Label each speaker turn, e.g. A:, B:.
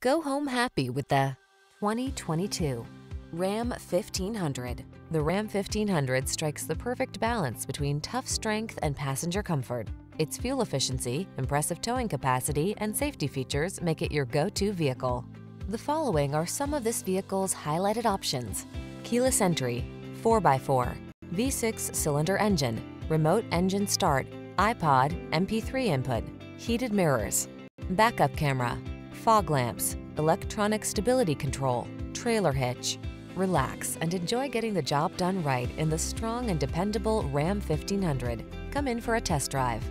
A: Go home happy with the 2022 Ram 1500. The Ram 1500 strikes the perfect balance between tough strength and passenger comfort. Its fuel efficiency, impressive towing capacity, and safety features make it your go-to vehicle. The following are some of this vehicle's highlighted options. Keyless entry, 4x4, V6 cylinder engine, remote engine start, iPod, MP3 input, heated mirrors, backup camera, fog lamps, electronic stability control, trailer hitch. Relax and enjoy getting the job done right in the strong and dependable Ram 1500. Come in for a test drive.